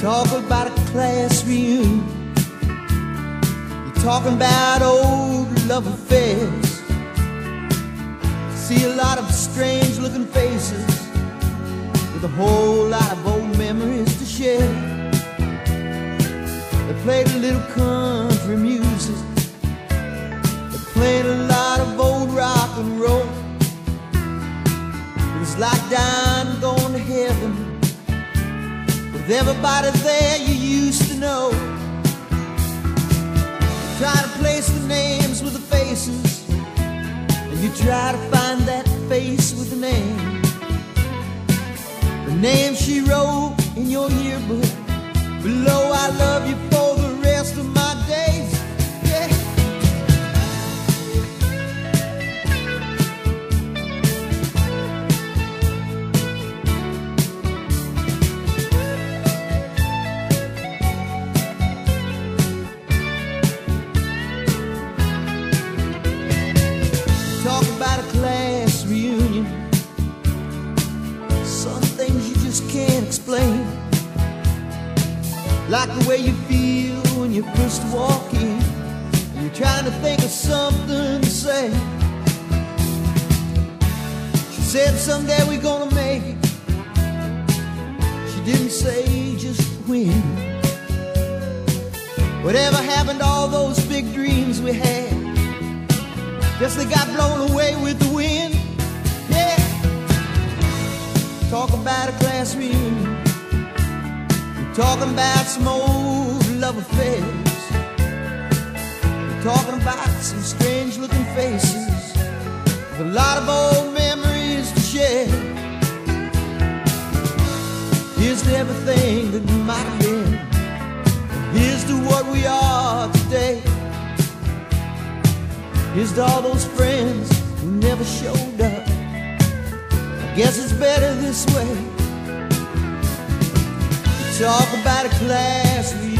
Talk about a class reunion. You're talking about old love affairs. See a lot of strange looking faces with a whole lot of old memories to share. They played a little country music. They played a lot of old rock and roll. It was like dying going to heaven with everybody there you used to know. Try to place the names with the faces, and you try to find that face with the name. The name she wrote in your yearbook below, I love you Like the way you feel when you first walk in. And you're trying to think of something to say. She said someday we're gonna make it. She didn't say just when. Whatever happened to all those big dreams we had? Guess they got blown away talking about some old love affairs. Talking about some strange looking faces. With a lot of old memories to share. Here's to everything that might have been. Here's to what we are today. Here's to all those friends who never showed up. I guess it's better this way. Talk about a class